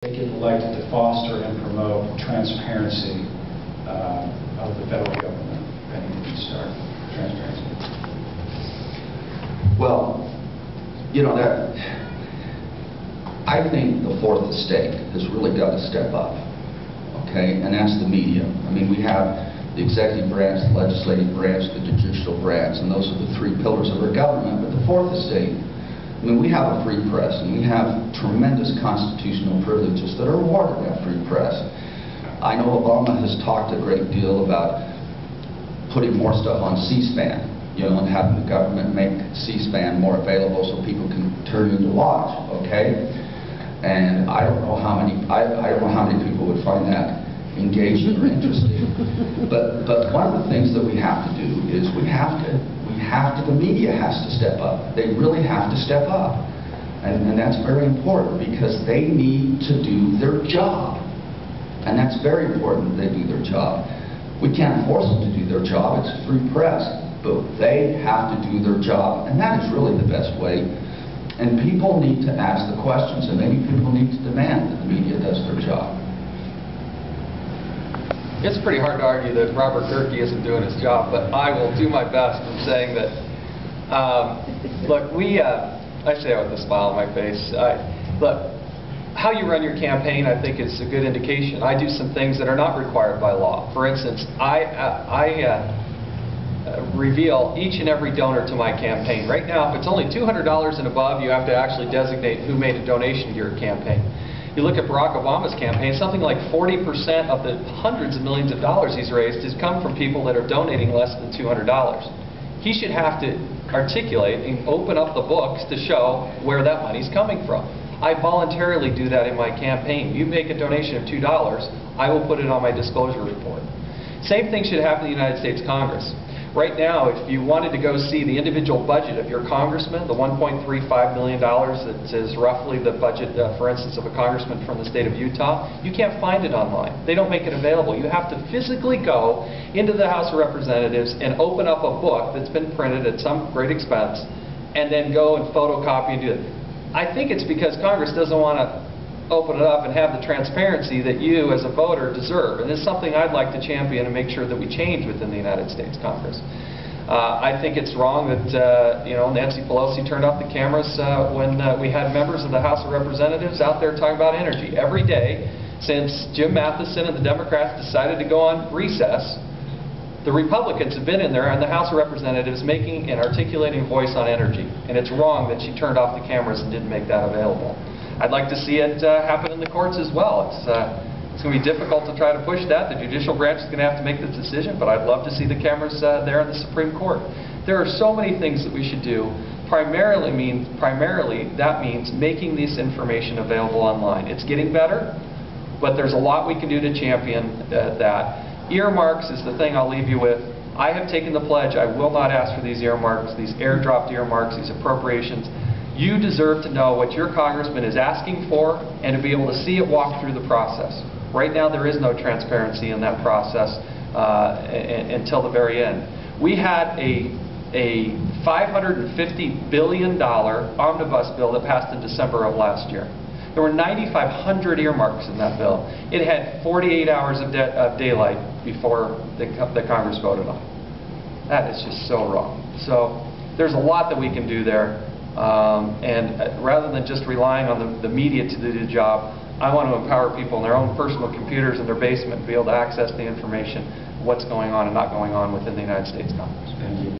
They elected to foster and promote transparency uh, of the federal government. And you can start transparency. Well, you know, that, I think the fourth estate has really got to step up, okay? And that's the media. I mean, we have the executive branch, the legislative branch, the judicial branch, and those are the three pillars of our government. But the fourth estate, I mean, we have a free press, and we have tremendous constitutional privileges that are awarded that free press. I know Obama has talked a great deal about putting more stuff on C-SPAN, you know, and having the government make C-SPAN more available so people can turn in to watch, okay? And I don't know how many, I, I don't know how many people would find that engaging or interesting. But, but one of the things that we have to do is we have to, have to, the media has to step up. They really have to step up. And, and that's very important because they need to do their job. And that's very important that they do their job. We can't force them to do their job, it's free press, but they have to do their job, and that is really the best way. And people need to ask the questions, and maybe people need to demand that the media does their job. It's pretty hard to argue that Robert Gehrke isn't doing his job, but I will do my best in saying that, um, look, we, uh, I say that with a smile on my face. I, look, how you run your campaign, I think, is a good indication. I do some things that are not required by law. For instance, I, uh, I uh, reveal each and every donor to my campaign. Right now, if it's only $200 and above, you have to actually designate who made a donation to your campaign. You look at Barack Obama's campaign, something like 40% of the hundreds of millions of dollars he's raised has come from people that are donating less than $200. He should have to articulate and open up the books to show where that money's coming from. I voluntarily do that in my campaign. You make a donation of $2, I will put it on my disclosure report. Same thing should happen in the United States Congress. Right now, if you wanted to go see the individual budget of your congressman, the $1.35 million that is roughly the budget, uh, for instance, of a congressman from the state of Utah, you can't find it online. They don't make it available. You have to physically go into the House of Representatives and open up a book that's been printed at some great expense and then go and photocopy and do it. I think it's because Congress doesn't want to open it up and have the transparency that you as a voter deserve. And it's something I'd like to champion and make sure that we change within the United States Congress. Uh, I think it's wrong that, uh, you know, Nancy Pelosi turned off the cameras uh, when uh, we had members of the House of Representatives out there talking about energy. Every day since Jim Matheson and the Democrats decided to go on recess, the Republicans have been in there and the House of Representatives making and articulating voice on energy. And it's wrong that she turned off the cameras and didn't make that available. I'd like to see it uh, happen in the courts as well. It's, uh, it's going to be difficult to try to push that. The judicial branch is going to have to make the decision, but I'd love to see the cameras uh, there in the Supreme Court. There are so many things that we should do. Primarily primarily that means making this information available online. It's getting better, but there's a lot we can do to champion uh, that. Earmarks is the thing I'll leave you with. I have taken the pledge I will not ask for these earmarks, these airdropped earmarks, these appropriations. You deserve to know what your congressman is asking for and to be able to see it walk through the process. Right now there is no transparency in that process uh, until the very end. We had a, a $550 billion omnibus bill that passed in December of last year. There were 9,500 earmarks in that bill. It had 48 hours of, of daylight before the, the Congress voted on it. That is just so wrong. So there's a lot that we can do there. Um, and uh, rather than just relying on the, the media to do the job, I want to empower people in their own personal computers in their basement to be able to access the information, what's going on and not going on within the United States Congress. Thank you.